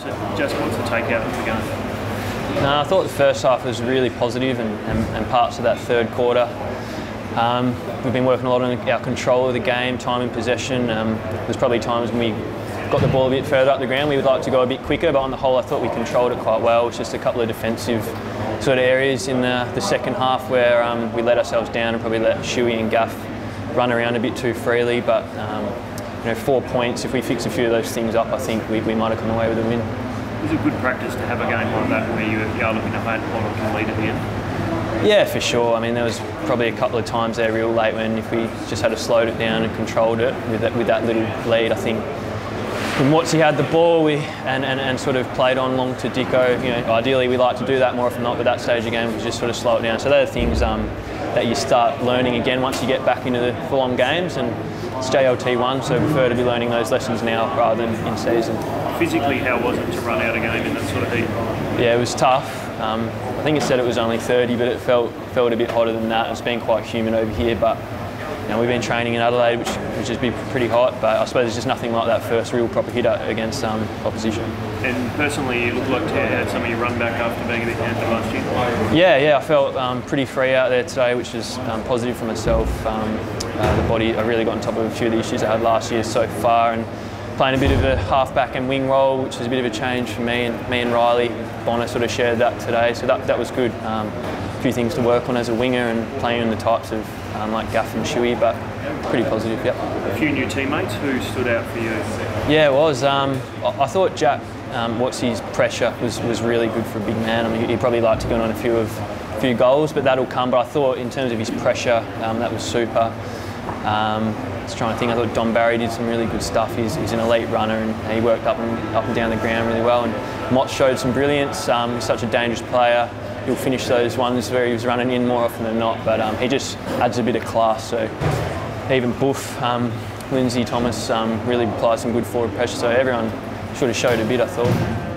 Just what's the takeout of the game? No, I thought the first half was really positive and, and, and parts of that third quarter. Um, we've been working a lot on our control of the game, time in possession. Um, there's probably times when we got the ball a bit further up the ground, we would like to go a bit quicker, but on the whole, I thought we controlled it quite well. It's just a couple of defensive sort of areas in the, the second half where um, we let ourselves down and probably let Shuey and Gaff run around a bit too freely. But um, you know, four points. If we fix a few of those things up, I think we, we might have come away with a win. Is it good practice to have a game like that where you, you are looking to hold on to lead at the end? Yeah, for sure. I mean, there was probably a couple of times there real late when if we just had to slowed it down and controlled it with that, with that little lead, I think when he had the ball we, and, and, and sort of played on long to Dicko, you know, ideally we like to do that more often not, but that stage game was just sort of slow it down. So they're the things um, that you start learning again once you get back into the full-on games and it's JLT1, so I prefer to be learning those lessons now rather than in season. Physically, how was it to run out a game in that sort of heat? Yeah, it was tough. Um, I think it said it was only 30, but it felt felt a bit hotter than that. It's been quite humid over here, but you know, we've been training in Adelaide, which which has been pretty hot. But I suppose it's just nothing like that first real proper hitter against um, opposition. And personally, it looked like Ted had some of your run back after being a bit hampered last year. Yeah, yeah, I felt um, pretty free out there today, which is um, positive for myself. Um, uh, the body, I really got on top of a few of the issues I had last year so far, and playing a bit of a halfback and wing role, which is a bit of a change for me and me and Riley. Bonner sort of shared that today, so that, that was good. Few things to work on as a winger and playing in the types of um, like Gaff and Shuey, but pretty positive. Yep. A few new teammates who stood out for you. Yeah, it was. Um, I, thought Jack um, Watsy's pressure was, was really good for a big man. I mean, he'd probably like to go on a few of few goals, but that'll come. But I thought in terms of his pressure, um, that was super. Um, I was trying to think. I thought Don Barry did some really good stuff. He's, he's an elite runner and he worked up and up and down the ground really well. And Mott showed some brilliance. Um, he's such a dangerous player. He'll finish those ones where he was running in more often than not. But um, he just adds a bit of class. So even Boof, um, Lindsay Thomas um, really applied some good forward pressure. So everyone sort of showed a bit. I thought.